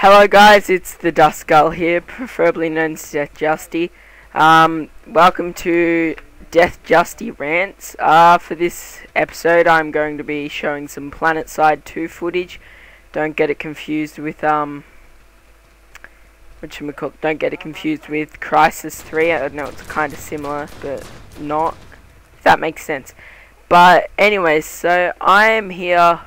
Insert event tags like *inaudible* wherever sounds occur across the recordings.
Hello guys, it's the Dust here, preferably known as Death Justy. Um, welcome to Death Justy Rants. Uh, for this episode I'm going to be showing some PlanetSide 2 footage. Don't get it confused with, um, what you call don't get it confused with Crysis 3. I know it's kind of similar, but not, if that makes sense. But anyways, so I am here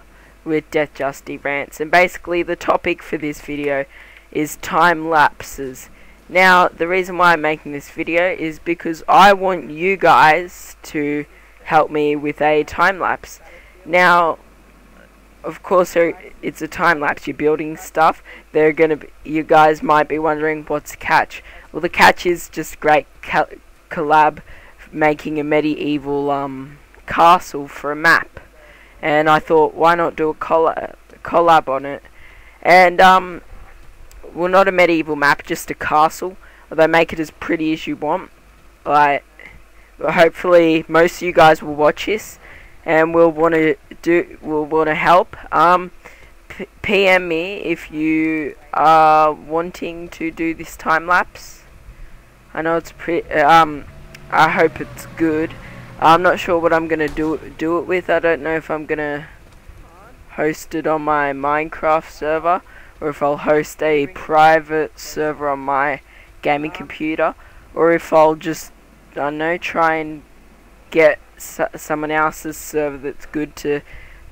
with Death Justy Rants and basically the topic for this video is time lapses. Now the reason why I'm making this video is because I want you guys to help me with a time lapse. Now of course it's a time lapse. You're building stuff. They're gonna be, you guys might be wondering what's the catch. Well the catch is just great collab making a medieval um castle for a map and I thought why not do a collab, collab on it? And um well not a medieval map just a castle. Although make it as pretty as you want. Like hopefully most of you guys will watch this and will want to do will want to help. Um PM me if you are wanting to do this time lapse. I know it's pretty um I hope it's good I'm not sure what I'm gonna do do it with. I don't know if I'm gonna host it on my Minecraft server or if I'll host a private server on my gaming computer or if I'll just I don't know try and get someone else's server that's good to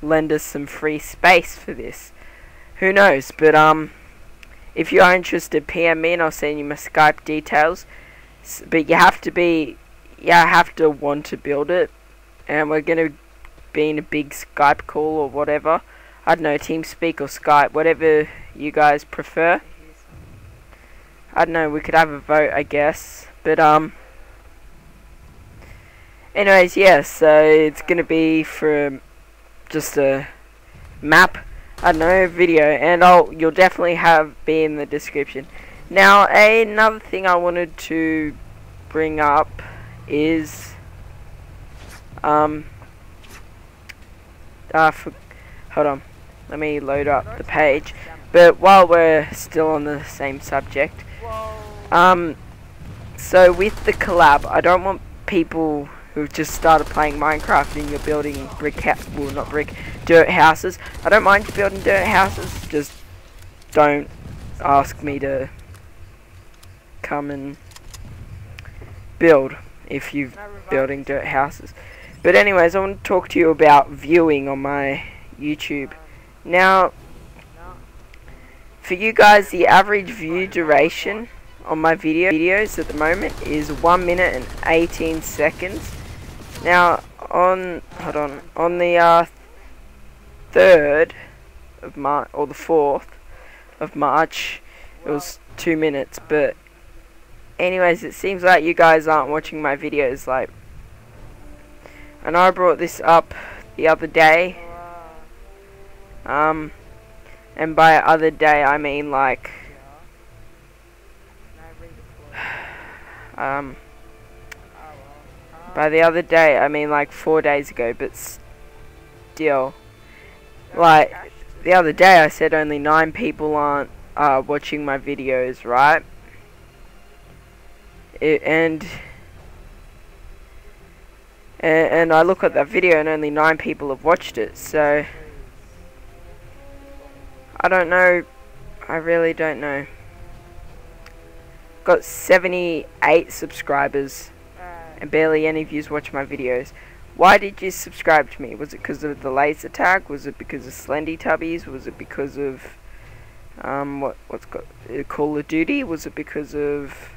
lend us some free space for this. Who knows? But um, if you are interested, PM me and I'll send you my Skype details. S but you have to be yeah, I have to want to build it. And we're going to be in a big Skype call or whatever. I don't know, TeamSpeak or Skype, whatever you guys prefer. I don't know, we could have a vote, I guess. But, um... Anyways, yeah, so it's going to be for just a map, I don't know, video. And I'll, you'll definitely have be in the description. Now, another thing I wanted to bring up is um uh, for, hold on. Let me load up the page. But while we're still on the same subject um so with the collab I don't want people who've just started playing Minecraft and you're building brick well not brick dirt houses. I don't mind building dirt houses just don't ask me to come and build if you're building dirt houses. But anyways, I want to talk to you about viewing on my YouTube. Now, for you guys, the average view duration on my video videos at the moment is 1 minute and 18 seconds. Now, on, hold on, on the uh, 3rd of March, or the 4th of March, it was 2 minutes, but anyways, it seems like you guys aren't watching my videos, like, and I brought this up the other day, um, and by other day, I mean, like, *sighs* um, by the other day, I mean, like, four days ago, but still, like, the other day I said only nine people aren't, uh, watching my videos, right? It, and and I look at that video and only nine people have watched it so I don't know. I really don't know. Got 78 subscribers and barely any of you watch my videos. Why did you subscribe to me? Was it because of the laser tag? Was it because of Slendy Tubbies? Was it because of um what what's got uh, Call of Duty? Was it because of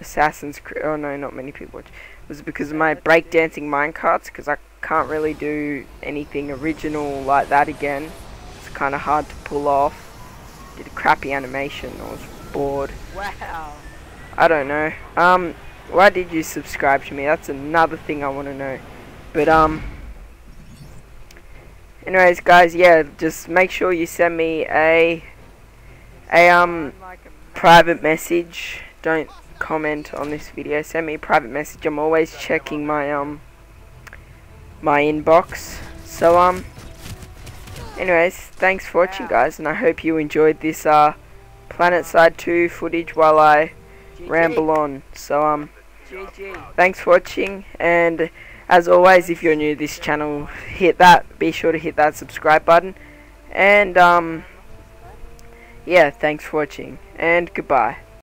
Assassin's Creed. Oh no, not many people watch. It Was because of my breakdancing minecarts? Because I can't really do anything original like that again. It's kind of hard to pull off. Did a crappy animation. I was bored. Wow. I don't know. Um, why did you subscribe to me? That's another thing I want to know. But um. Anyways, guys, yeah, just make sure you send me a a um private message. Don't comment on this video, send me a private message. I'm always checking my um my inbox. So um anyways, thanks for watching guys and I hope you enjoyed this uh PlanetSide 2 footage while I ramble on. So um, thanks for watching, and as always, if you're new to this channel, hit that. Be sure to hit that subscribe button, and um, yeah, thanks for watching, and goodbye.